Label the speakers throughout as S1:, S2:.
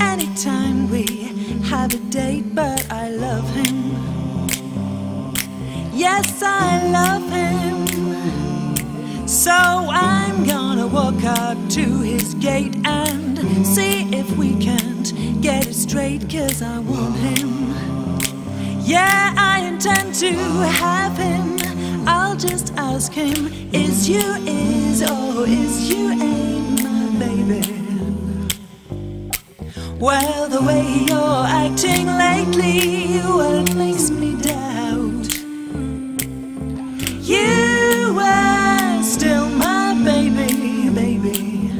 S1: anytime we have a date, but I love him. Yes, I love him. So I'm gonna walk up to his gate and see if we can't get it straight, cause I want him. Yeah, I intend to have him. I'll just ask him, is you is or is you ain't my baby? Well, the way you're acting lately, well, it makes me doubt. You were still my baby, baby.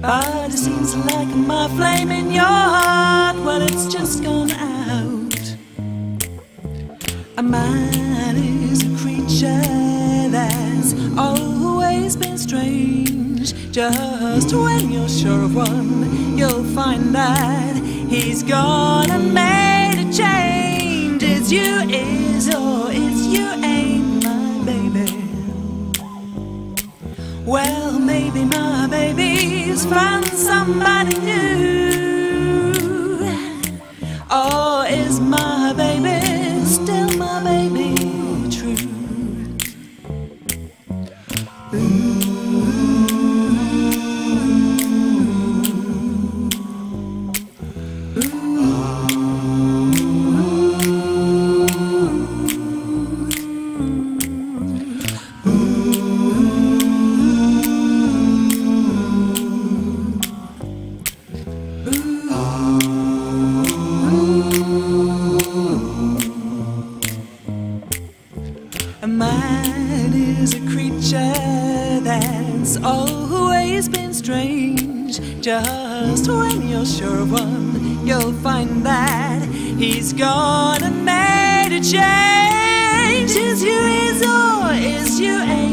S1: But it seems like my flame in your heart, well, it's just gone out. A man is a creature that's strange. Just when you're sure of one, you'll find that he's gone and made a change. It's you is or it's you ain't my baby. Well, maybe my baby's found somebody new. Or is my baby still my baby true? A man is a creature that's always been strange. Just when you're sure of one, you'll find that he's gone and made a change. Is you is or is you ain't